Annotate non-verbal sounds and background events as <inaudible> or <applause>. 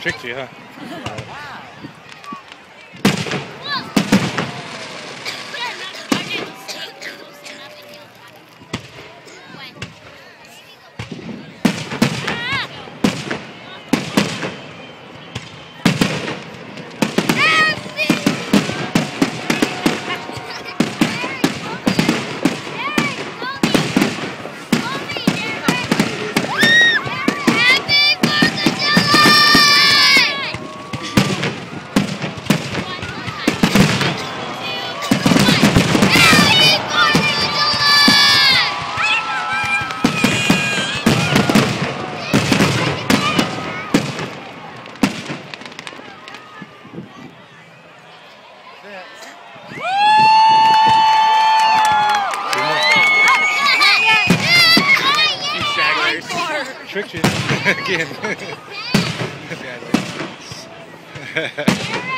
Tricked you, huh? Tricked you <laughs> again. <laughs> <laughs>